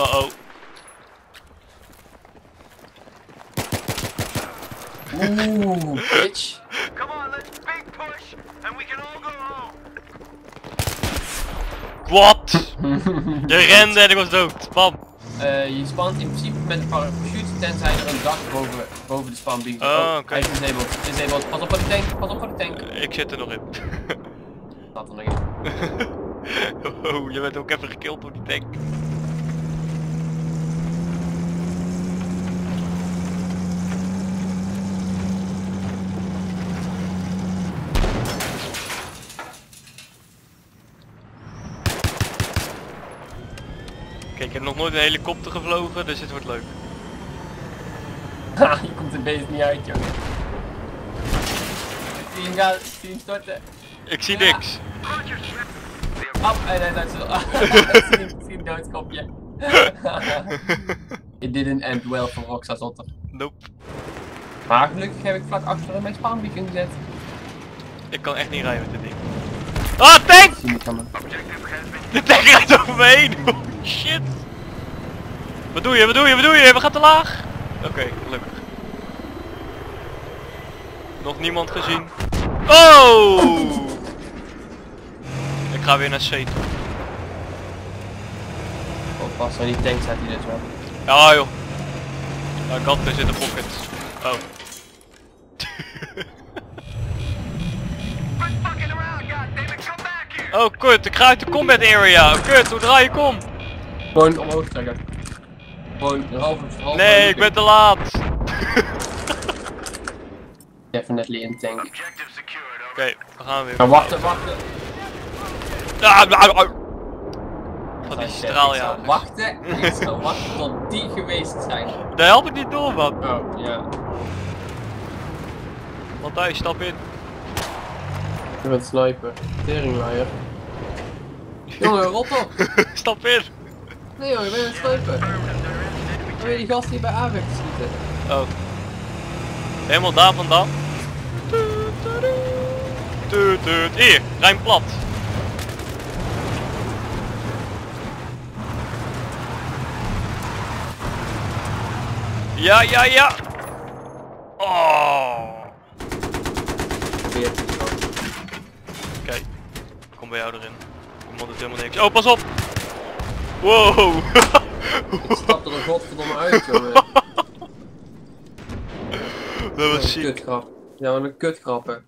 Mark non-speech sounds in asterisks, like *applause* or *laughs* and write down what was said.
Uh oh. Oeh, *laughs* bitch. Come on, let's big push, and we can all go home. Wat? *laughs* Je rende en ik was dood. Bam. Eh, je spant in principe met een parachute tenzij er een dak boven, boven de spawn biedt. Oh, oké. Hij is disabled. Disabled. Pas op voor de tank. Pas op voor de tank. Ik zit er nog in. Staat er nog in. *laughs* oh, je bent ook even gekild door die tank. Kijk, ik heb nog nooit een helikopter gevlogen, dus het wordt leuk. Ha, *laughs* je komt er beest niet uit, jongen. Ik zie hem gaan, ik zie hem storten. Ik zie Ja. niks. Op, en hij is uit Ik zie hem doodskopje. *laughs* It didn't end well voor Roxa Zotter. Nope. Maar gelukkig heb ik vlak achter hem mijn spawnbeacon gezet. Ik kan echt niet rijden met dit ding. Ah, tank! De tank rijdt over me heen! Oh shit! Wat doe je, wat doe je, wat doe je? We gaan te laag! Oké, gelukkig. Nog niemand gezien. Oh! Ik ga weer naar C toe. Oh, pas, van die tank zet hij dus wel. Ja joh. Ik had in de pocket. Oh. *laughs* Oh kut, ik ga uit de combat area. Kut, hoe draai ik om? Gewoon omhoog trekken. Gewoon een halve halve Nee, ik ben te laat. *laughs* Definitely in tank. Objective secured, over. Oké, we gaan weer. Maar wachten, wachten. Ah, ah, ah. Van die zou straaljagers. wachten. Ik zou wachten tot die geweest zijn. Daar help ik niet door van. Oh, ja. Want hij stap in. Je bent sniper. Teringleier. Jongen, rot op. *laughs* stap in. Nee joh, je bent een sniper. Dan wil je die gast hier bij AVEC schieten. Oh. Helemaal daar vandaan. Tuut, tuut. Hier, Rijn plat. Ja, ja, ja. Oh. Kom bij jou erin. Moet het helemaal niks. Oh, pas op! Wow! Ik stap er een godverdomme uit, *laughs* jongen. Dat was ziek. kutgrap. Ja, wat een kutgrappen.